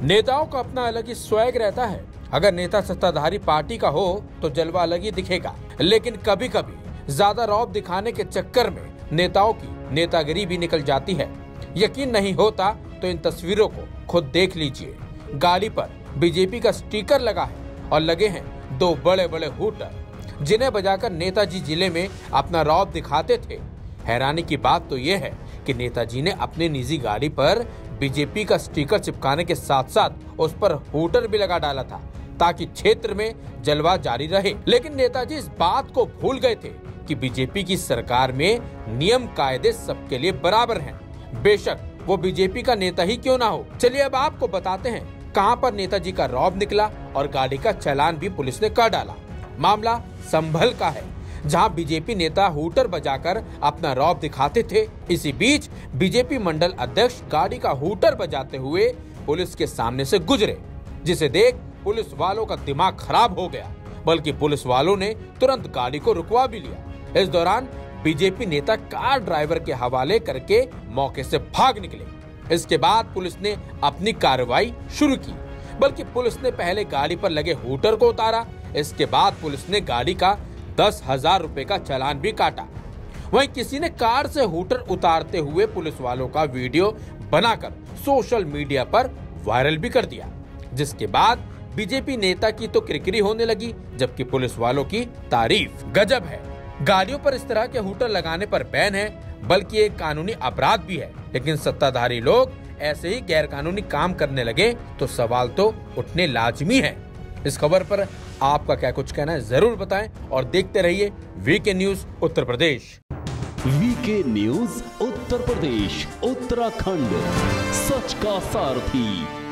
नेताओं का अपना अलग ही स्वैग रहता है। अगर नेता सत्ताधारी पार्टी का हो तो जलवा अलग ही दिखेगा। लेकिन कभी कभी ज़्यादा रौब दिखाने के चक्कर में नेताओं की नेतागिरी भी निकल जाती है। यकीन नहीं होता तो इन तस्वीरों को खुद देख लीजिए। गाड़ी पर बीजेपी का स्टिकर लगा है और लगे हैं दो बड़े बड़े हुटर, जिन्हें बजाकर नेताजी ज़िले में अपना रौब दिखाते थे। हैरानी की बात तो यह है कि नेताजी ने अपनी निजी गाड़ी पर बीजेपी का स्टिकर चिपकाने के साथ साथ उस पर हुटर भी लगा डाला था, ताकि क्षेत्र में जलवा जारी रहे। लेकिन नेताजी इस बात को भूल गए थे कि बीजेपी की सरकार में नियम कायदे सबके लिए बराबर हैं। बेशक वो बीजेपी का नेता ही क्यों ना हो? चलिए अब आपको बताते हैं, कहाँ पर नेताजी का रौब निकला और गाड़ी का चालान भी पुलिस ने कर डाला। मामला संभल का है। जहाँ बीजेपी नेता हुटर बजाकर अपना रौब दिखाते थे। इसी बीच बीजेपी मंडल अध्यक्ष गाड़ी का हुटर बजाते हुए पुलिस के सामने से गुजरे, जिसे देख पुलिस वालों का दिमाग खराब हो गया, बल्कि पुलिस वालों ने तुरंत गाड़ी को रुकवा भी लिया। इस दौरान बीजेपी नेता कार ड्राइवर के हवाले करके मौके से भाग निकले। इसके बाद पुलिस ने अपनी कार्रवाई शुरू की, बल्कि पुलिस ने पहले गाड़ी पर लगे हुटर को उतारा। इसके बाद पुलिस ने गाड़ी का दस हज़ार रूपए का चालान भी काटा। वहीं किसी ने कार से हुटर उतारते हुए पुलिस वालों का वीडियो बनाकर सोशल मीडिया पर वायरल भी कर दिया, जिसके बाद बीजेपी नेता की तो किरकिरी होने लगी, जबकि पुलिस वालों की तारीफ़ गजब है। गाड़ियों पर इस तरह के हुटर लगाने पर बैन है, बल्कि एक कानूनी अपराध भी है। लेकिन सत्ताधारी लोग ऐसे ही गैर कानूनी काम करने लगे तो सवाल तो उठने लाजमी है। इस खबर पर आपका क्या कुछ कहना है, ज़रूर बताएँ और देखते रहिए VK news Uttar Pradesh. VK news Uttar Pradesh, Uttarakhand, सच का सारथी।